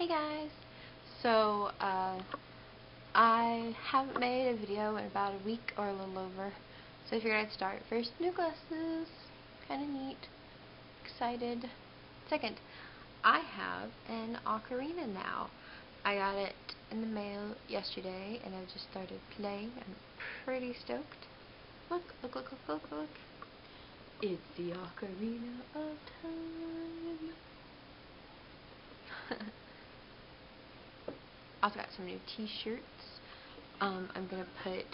Hey guys! So, uh, I haven't made a video in about a week or a little over, so I figured I'd start. First, new glasses, kinda neat, excited. Second, I have an ocarina now. I got it in the mail yesterday, and I've just started playing. I'm pretty stoked. Look, look, look, look, look, look. It's the Ocarina of Time. also got some new t-shirts. Um, I'm going to put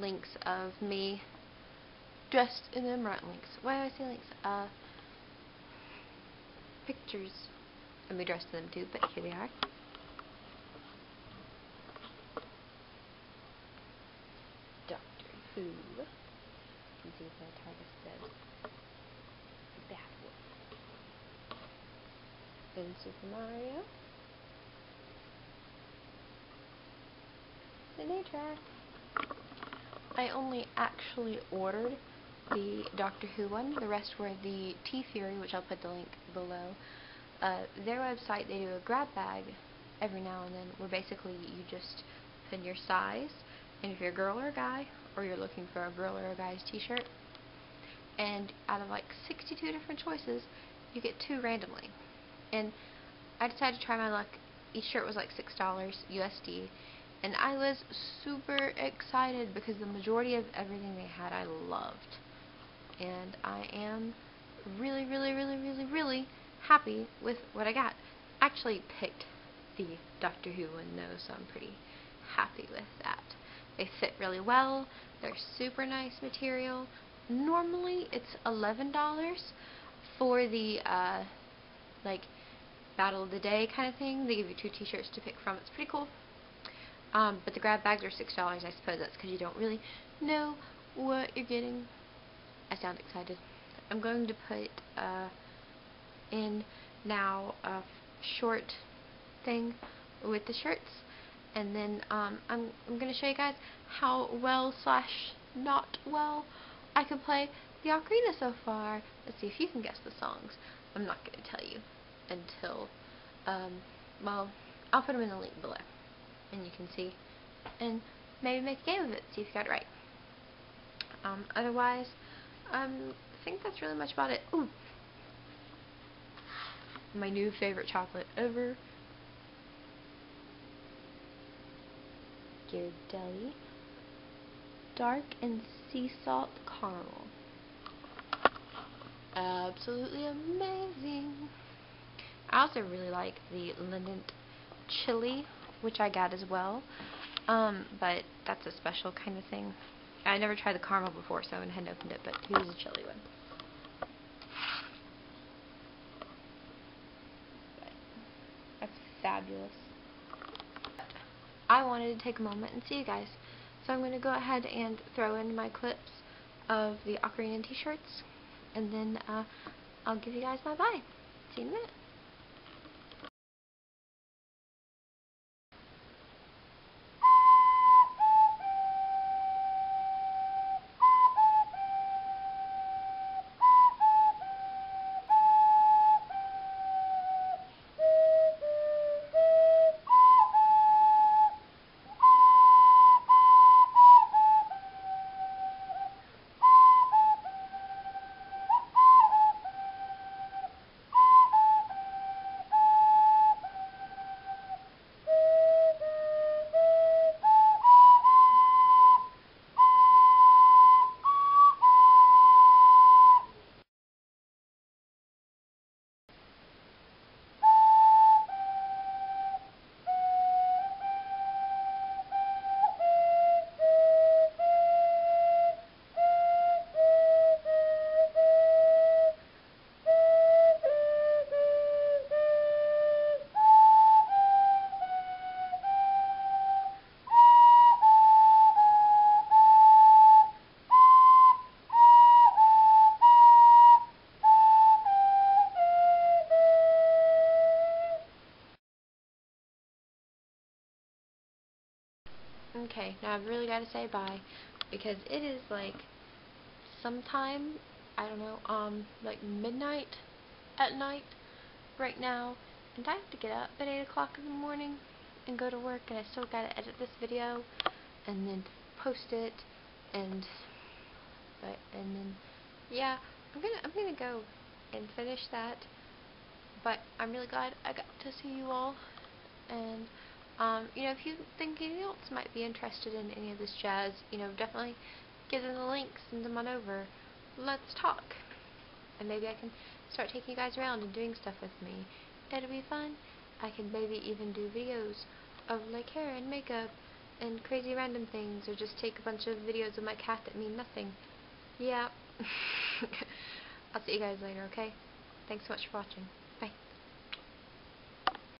links of me dressed in them, right links. Why do I say links? Uh, pictures of me dressed in them too, but here they are. Doctor Who. You can see if the TARDIS says one. Then Super Mario. The. I only actually ordered the Doctor Who one. The rest were the TeeFury, which I'll put the link below. Uh, their website, they do a grab bag every now and then, where basically you just put in your size, and if you're a girl or a guy, or you're looking for a girl or a guy's t-shirt, and out of like 62 different choices, you get two randomly. And I decided to try my luck. Each shirt was like $6 USD, and I was super excited because the majority of everything they had I loved. And I am really, really, really, really, really happy with what I got. Actually picked the Doctor Who one though, so I'm pretty happy with that. They fit really well. They're super nice material. Normally it's $11 for the uh, like Battle of the Day kind of thing. They give you two t-shirts to pick from. It's pretty cool. Um, but the grab bags are $6. I suppose that's because you don't really know what you're getting. I sound excited. I'm going to put uh, in now a short thing with the shirts. And then um, I'm, I'm going to show you guys how well slash not well I can play the ocarina so far. Let's see if you can guess the songs. I'm not going to tell you until, um, well, I'll put them in the link below and you can see and maybe make a game of it, see if you got it right. Um, otherwise, um, I think that's really much about it. Ooh. My new favorite chocolate ever. Ghirardelli. Dark and sea salt caramel. Absolutely amazing. I also really like the Lindt chili which I got as well. Um, but that's a special kind of thing. I never tried the caramel before, so I and opened it, but here's a chili one. That's fabulous. I wanted to take a moment and see you guys. So I'm going to go ahead and throw in my clips of the Ocarina t-shirts, and then uh, I'll give you guys my bye. See you in a minute. Okay, now I've really got to say bye because it is like sometime, I don't know, um, like midnight at night right now And I have to get up at 8 o'clock in the morning and go to work, and I still gotta edit this video, and then post it, and, but, and then, yeah, I'm gonna, I'm gonna go and finish that, but I'm really glad I got to see you all, and, um, you know, if you think anyone else might be interested in any of this jazz, you know, definitely give them the link, send them on over, let's talk, and maybe I can start taking you guys around and doing stuff with me, it'll be fun, I can maybe even do videos of like hair and makeup and crazy random things or just take a bunch of videos of my cat that mean nothing. Yeah. I'll see you guys later, okay? Thanks so much for watching.